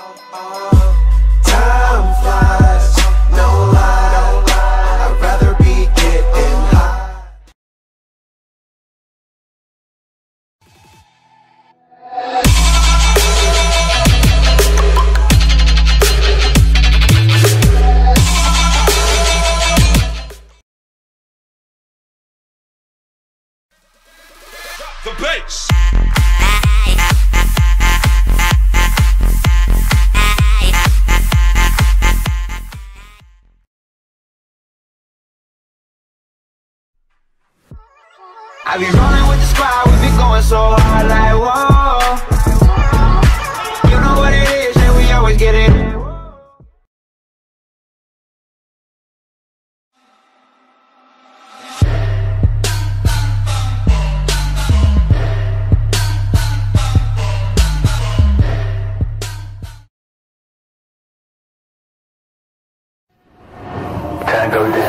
oh. oh. the bass. I be rolling with the squad, we be going so hard like whoa. go down.